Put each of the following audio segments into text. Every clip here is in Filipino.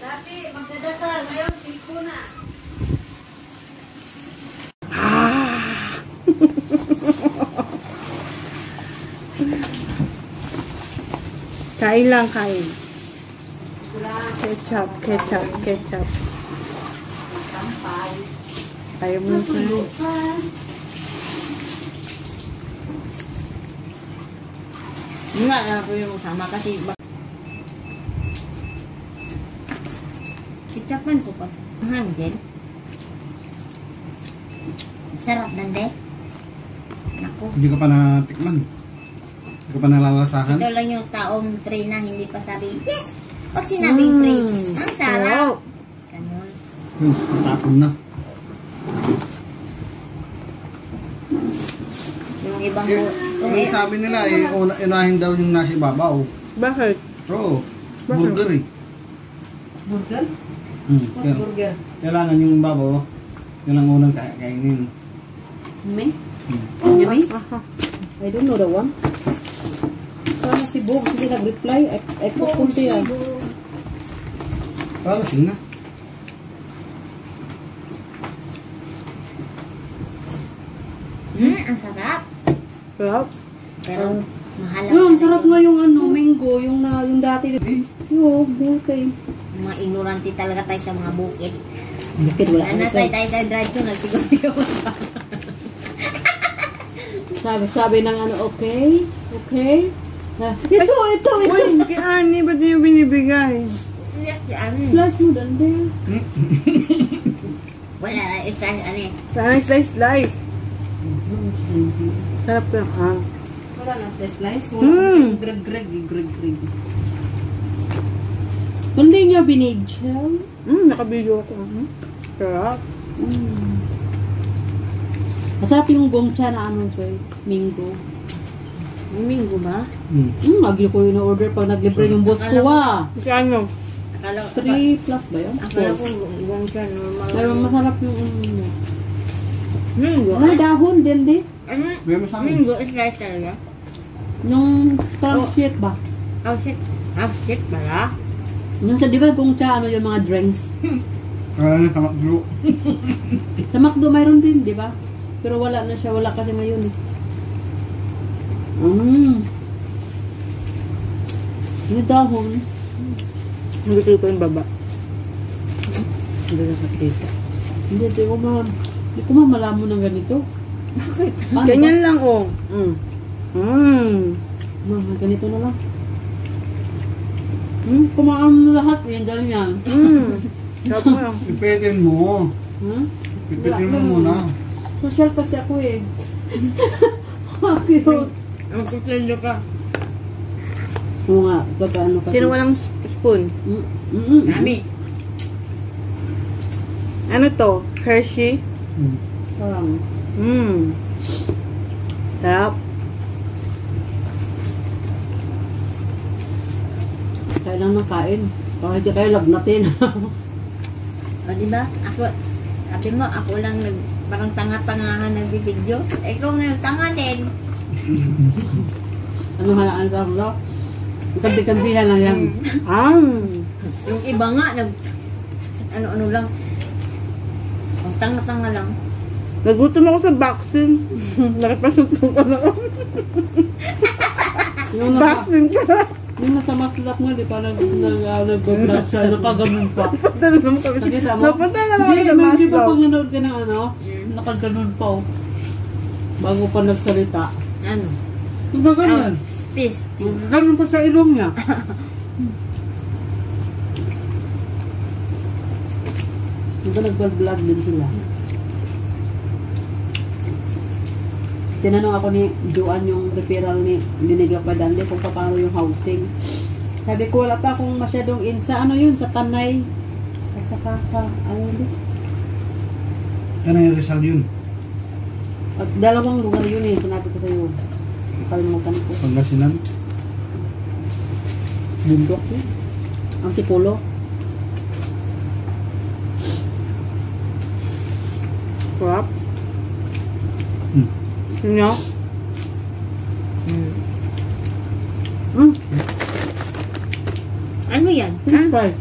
Dati, magdadasal. Ngayon, silpo na. Kain lang, kain. Ketchup, ketchup, ketchup. Tampay. Ayaw mo. Yun nga, ko yung sama kasi Ketchupan ko pa. Mahang din. Sarap nande. Naku. Hindi ka pa natikman. Hindi ka pa nalalasahan. Ito lang yung taong free na hindi pa sabi, yes! Pag sinabing free, ang sarap. Ganun. Hmm, tapon na. Yung ibang Eh, bu- yung yung i- sabi nila, eh, una, unahin daw yung nasi babaw. Bakit? Bro, Bakit? burger eh. Burger? Hmm, What kaya- burger? kailangan yung babaw, yun ang unang kaya- kainin. Me? Hmm. Yummy? Aha. I don't know the one. Sana si Bog, sige nag-reply. I, I post Buong ko siya. Cebu. Para na. Hmm, ang sarap. Sarap. Pero mahal No, ang sarap nga yung ano, mango, yung na yung dati. Yo, okay. Mga ignorante talaga tayo sa mga bukid. Bakit wala Na nasa tayo tayo drive ko, nagsigaw-sigaw pa. Sabi, sabi ng ano, okay? Okay? Ah, ito, ito, ito. Uy, kay Ani, ba't niyo binibigay? Iyak si ano. Flash mo dan din. Wala ano eh. Sana slice, slice. Sarap lang, ah. Wala na slice slice. Mm. Wala greg greg greg greg. Hindi niya binidyan. Hmm, nakabidyo ako. Hmm. Sarap. Masarap yung gongcha na ano, Joy. Mingo. May minggo ba? Hmm. Hmm, agi ko yung order pag naglibre yung boss ko ah. Kano? Akala, 3 plus ba yun? akala ko siya, normal. Pero masarap yung ano. Minggo? May dahon din di. Ano? Sa akin. Minggo is rice talaga? Yung sarap Oh. shit ba? Oh shit. Oh shit pala. Yung sa di ba gongcha ano yung mga drinks. Kaya na, tamak bro. Sa McDo mayroon din, di ba? Pero wala na siya, wala kasi ngayon eh. Mm. May dahon. Hindi ko yung baba. Hindi ko nakita. Hindi, di ko ma... Di ko mamalaman ng ganito. Paano Ganyan lang, oh. Mm. Mm. Ma, ganito na lang. Hmm, kumaan mo lahat. Yan, ganyan. Mm. Sarap mo lang. Ipitin mo. Hmm? Ipitin mo muna. Social kasi ako eh. Cute. Ang kuslalo ka. Oo nga, pagka ano kasi. Sino walang spoon? Mm, mm, mm. Nami. Ano to? Hershey? Hmm. Parang, Mmm. Sarap. Kailan ng kain. Para hindi kayo labnatin. O diba? Ako, sabi mo, ako lang nag, parang tanga-tangahan nagbibideo. Ikaw nga tanga din. ano halaan sa mo? Kanti-kantihan lang yan. Ah. Yung iba nga, nag, ano-ano lang. Ang tanga-tanga lang. Nagutom ako sa vaccine. Nakipasutok ko na ako. Vaccine ka. Yung nasa maslap nga, di pa nag, nag, uh, nag-vlog siya, nakaganon pa. Punta na naman kami. Sige, sama. Napunta na naman kami sa ma'am, di ba pag nanood ka ng ano, nakaganon pa oh. Bago pa nagsalita. Ano? Nagaganon. Peace. Ganun pa sa ilong niya. Di ba nag-vlog din sila? Tinanong ako ni Joan yung referral ni Diniga Padande kung paano yung housing. Sabi ko wala pa akong masyadong in sa ano yun, sa Tanay. At saka sa, ano yun? Yan ang Rizal yun. At dalawang lugar yun eh, sinabi ko sa'yo. Nakalimutan ko. Pangasinan. Bundok yun. Ang Tipolo. Sarap. Hmm. Sino? Mm. Hmm, Ano yan? French fries.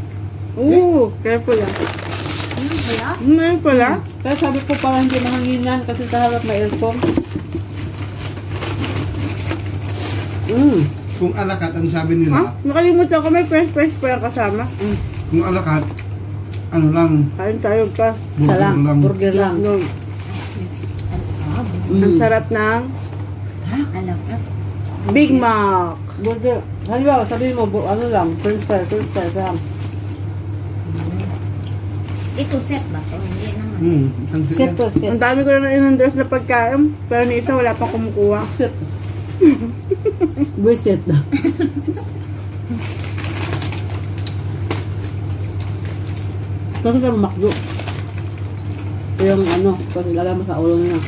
Oo, careful ah. Ano kaya? Hmm, ayun pala. Kaya sabi ko parang hindi mahanginan kasi sa harap may aircon. Mm. Kung alakat, ang sabi nila, Ha? Nakalimutan ko may french fries pa yung kasama. Mm. kung alakat, ano lang, Kain tayo pa. Burger lang, lang. burger lang. Mm. Ang sarap ng Alam ka. Big Mac. Burger. Halimbawa, sabihin mo, bu- ano lang, french fries, french fries lang. Ito set ba? O hindi naman. Hmm, isang sila. Set to set. Ang dami ko na in-endorse na pagkain. Pero ni isa wala pang kumukuha. Set. Buisit na. Kasi ka makdo. Yung ano, pag ilagay mo sa ulo niya.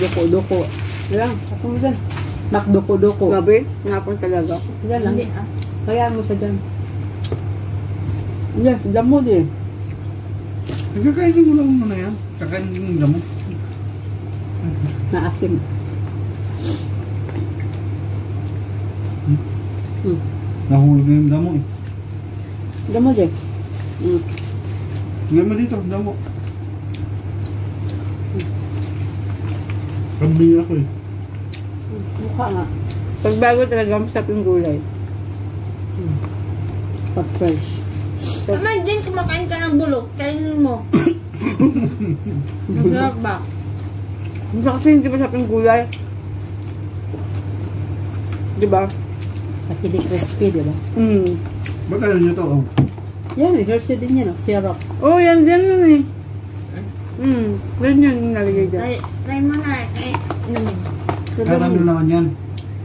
Doko-doko. Yan, ako mo dyan. Makdoko-doko. Gabi, napon talaga. Yan lang. Hindi ah. Kaya mo siya dyan. Yan, dyan mo din. Nagkakainin mo lang muna yan. Kakainin mo yung damo. Naasim. Hmm. Nahulog na yung damo eh. Dyan mo din. Hmm. Ngayon mo dito, damo. Kambing ako eh. Mukha nga. Pag bago talaga masarap yung gulay. Pag fresh. Naman din kumakain ka ng bulok. Kainin mo. Masarap ba? Basta kasi hindi masarap yung gulay. Di ba? At hindi crispy, di ba? Mm. Ba't ano nyo to? Oh. Yan, may hershey din yan. Oh. Syrup. Oh, yan din eh. Mm. Yan yun yung nalagay dyan. Try, try mo na. Eh, inumin. Karami naman yan.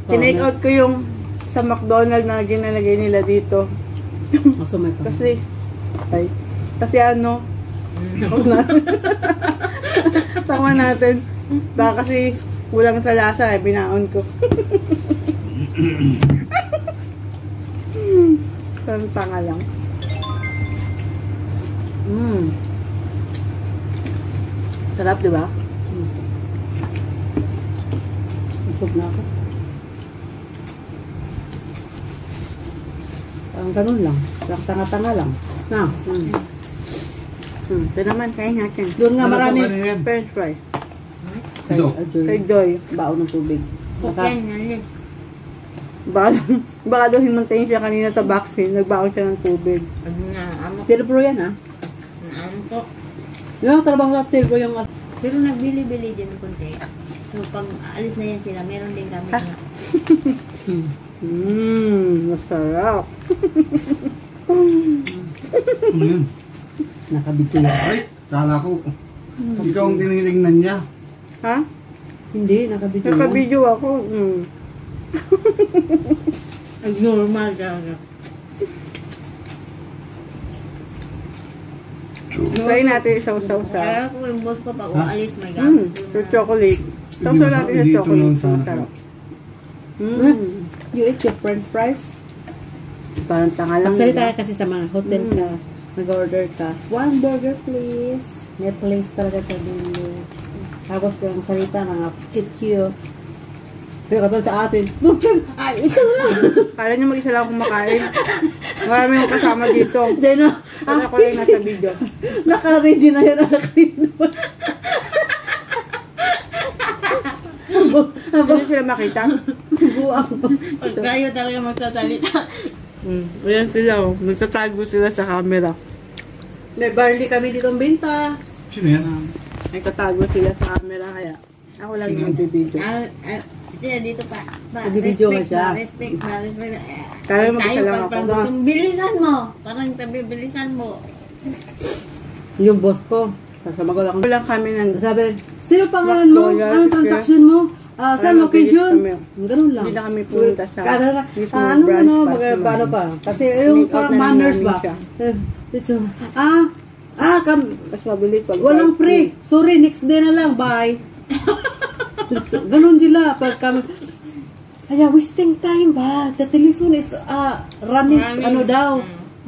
Tinake out ko yung sa McDonald's na ginalagay nila dito. Aso may pa. Kasi, ay, kasi ano, huwag na. Tama natin. Baka kasi kulang sa lasa, eh, binaon ko. Parang tanga lang. Mm. Sarap, di ba? Usog na ako. Parang ganun lang. Parang tanga-tanga lang. Na. Mm. Hmm. Ito naman, kain natin. Doon nga Ano marami. ano yan? French fries. Kay. Ajoy. Kay Joy. Baon ng tubig. Naka, yan. Nalit. Baka, baka doon himantayin siya kanina sa vaccine. Nagbaon siya ng tubig. Pag naamok. Tilbro yan ha. Naamok ko. Yung trabaho sa tilbro yung Pero nagbili-bili din ng konti. So, pag alis na yan sila, meron din kami Ah. na. hmm. Mmm, masarap. Ano yun? nakabito yan. Ay, kala ko. Ikaw ang tinitingnan niya. Ha? Hindi, nakabito yan. Nakabidyo ako. Mm. Ang normal talaga. Try natin isaw-saw sa... Kaya ko yung boss ko pag Ha? ualis, may Mm, gamit na. chocolate. Sausaw natin sa Dito chocolate. lang sa Masarap. Hmm? Mm. You eat your french fries? Parang tanga lang. Magsalita ka kasi sa mga hotel Mm. ka. Nag-order ka. One burger please. May place talaga sa dulo. Tapos yung salita mga cute-cute. Pero katulad sa atin, burger! Ay, ito na! Kala niyo mag-isa lang akong makain. Marami yung kasama dito. Na. Kasi ako lang nasa video. Naka-ready na yan. Naka-ready na. Hindi sila makita. Buwang. Pag kayo talaga magsasalita. Mm. Ayan sila. Oh. Nagtatago sila sa camera. May barley kami dito ang binta. Sino yan? Nagtatago sila sa camera kaya ako lang yung video. Ah, ah, dito pa. pa Nagbibideo ka respect siya. mo, respect mo, respect mo. Kaya mag-isa tayo lang pag ako, ma. bilisan mo. Parang sabi, bilisan mo. Yung boss ko. Sasamagot ako. Wala kami ng... Sabi, sino pangalan mo? Anong transaction mo? Ah, saan location? Ganun lang. Hindi na kami pumunta sa Kada ah, ano branch ano, mag, paano pa? Kasi yung parang manners ba? Eh, Dito, ah, ah, kam, Mas mabilis pag... walang pre. Sorry, next day na lang, bye. Ganun sila. Pag kami, ay, wasting time ba? The telephone is uh, running, Running. ano daw.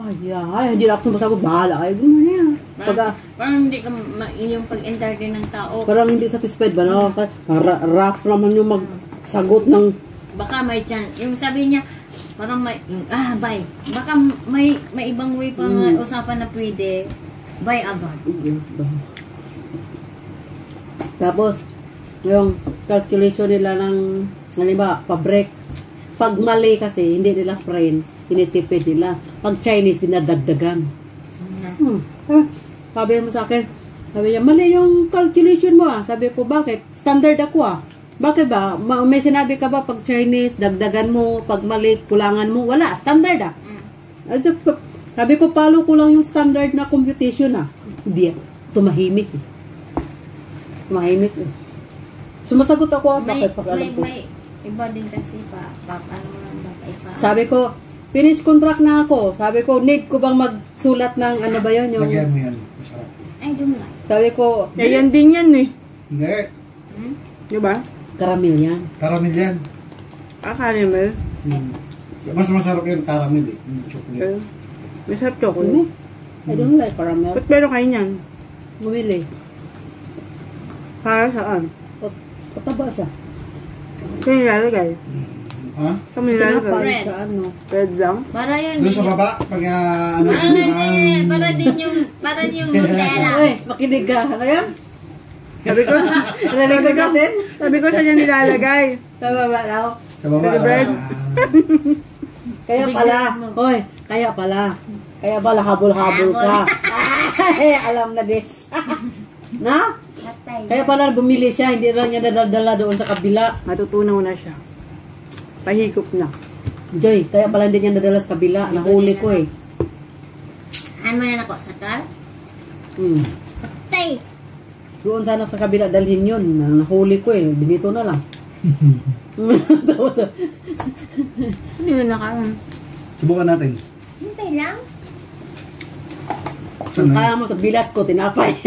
Ay, ay, hindi na ako sumasagot. Bahala kayo. Ganun na yan. Pag, Parang, hindi ka ma- yung pag-entertain ng tao. Parang hindi satisfied ba, no? Ra- rough naman yung magsagot ng... Baka may chance. Yung sabi niya, Parang may, ah, bye. Baka may, may ibang way pa nga Mm. usapan na pwede. Bye agad. Tapos, yung calculation nila ng, halimbawa, pa-break. Pag mali kasi, hindi nila friend, tinitipid nila. Pag Chinese, dinadagdagan. Hmm. Sabi mo sa akin, sabi niya, mali yung calculation mo ah. Sabi ko, bakit? Standard ako ah. Bakit ba? Ma- may sinabi ka ba pag Chinese, dagdagan mo, pag mali, kulangan mo? Wala, standard ah. Ah, so, Sabi ko, palo ko lang yung standard na computation ah. Hindi ah. Tumahimik eh. Tumahimik eh. Sumasagot ako ah, May, bakit pag alam may, ko. may, iba din kasi pa, pa, ano lang ba, ipa. Sabi ko, finish contract na ako. Sabi ko, need ko bang magsulat ng ano ba yun? Yung, Lagyan mo yan. Ay, dun nga. sabi ko, Eh, yan din yan eh. Hindi. Hmm? Di ba? karamil yan. Caramel yan. Ah, caramel. Hmm. Mas masarap yung caramel eh. Yung chocolate. Eh, Masarap Hindi. chocolate. I don't like caramel. Ba't meron kayo niyan? Bumili. Para saan? Pat- Pataba siya. Kaya nilalagay. Ha? Kami nilalagay. Tinapay sa ano. Red lang. Para yun. Doon sa baba, pag ah, ano, Para, din- ah, para din yung, para din yung Nutella. Uy, makinig ka. Ano yan? Sabi ko, Narinig natin? sabi ko sa niya nilalagay. Sa baba daw. sa baba. Sa bread. Kaya pala. Hoy, kaya pala. Kaya pala habol-habol ka. Ay, alam na din. na? Kaya pala bumili siya, hindi lang niya nadadala doon sa kabila. Matutunaw na siya. Pahigop na. Joy, kaya pala hindi niya nadala sa kabila. Nahuli ko eh. Ano na ako, sakal? Hmm. Patay. Doon sana sa kabila dalhin yun. Nahuli ko eh. Dinito na lang. Hindi na nakain. Subukan natin. Hintay lang. Na? Kaya mo sa bilat ko, tinapay.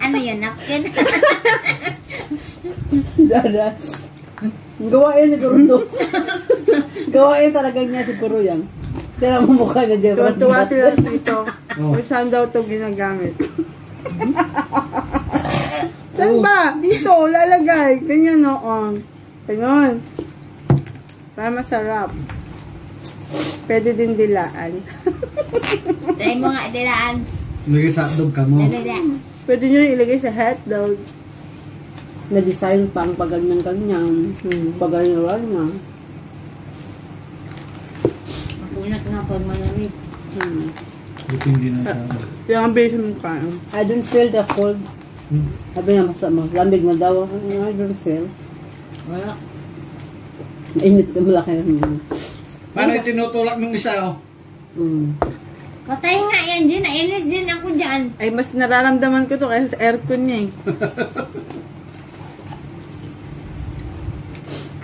Ano yun, napkin? Dada. Gawain siguro to. Gawain talaga niya siguro yan. Tira mo mukha niya dyan. Tuwa-tuwa sila dito. Oh. Kung saan daw ito ginagamit. saan ba? Dito, lalagay. Ganyan noon. Ganyan. Para masarap. Pwede din dilaan. Try mo nga, dilaan. Lagay sa hotdog ka mo. Pwede nyo ilagay sa hotdog. Na-design pa ang paganyan-ganyan. Hmm. Paganyan-ganyan. Mapunat nga pag malamig. Hmm. Buti hindi na siya. Kaya ang bilis mo kain. I don't feel the cold. Hmm. Sabi niya, mas, mas lamig na daw. I don't feel. Wala. Mainit ka malaki. Hmm. Paano yung tinutulak ng isa oh? Hmm. Patay nga yan din. Nainis din ako dyan. Ay, mas nararamdaman ko to sa aircon niya eh.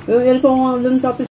Yung aircon dun sa